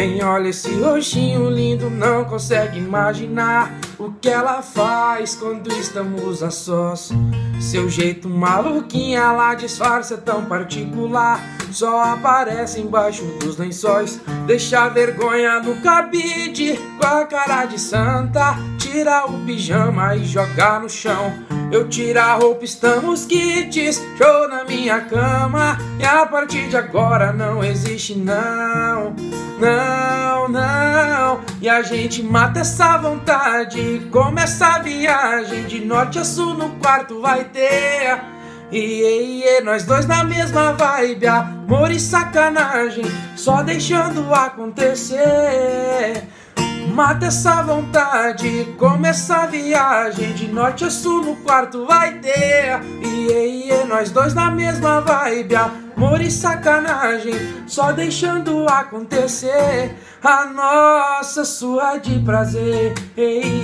Quem olha esse rostinho lindo não consegue imaginar o que ela faz quando estamos a sós. Seu jeito maluquinha lá disfarça tão particular. Só aparece embaixo dos lençóis. Deixa vergonha no cabide com a cara de santa. Tira o pijama e joga no chão. Eu tiro a roupa, estamos kits. Show na minha cama. E a partir de agora não existe não. Não, não. E a gente mata essa vontade. Começa a viagem de norte a sul no quarto vai ter. E, e, e, nós dois na mesma vibe, amor e sacanagem, só deixando acontecer. Mata essa vontade, começa a viagem de norte a sul no quarto vai ter. E, e, nós dois na mesma vibe, amor e sacanagem, só deixando acontecer. A nossa sua de prazer. E,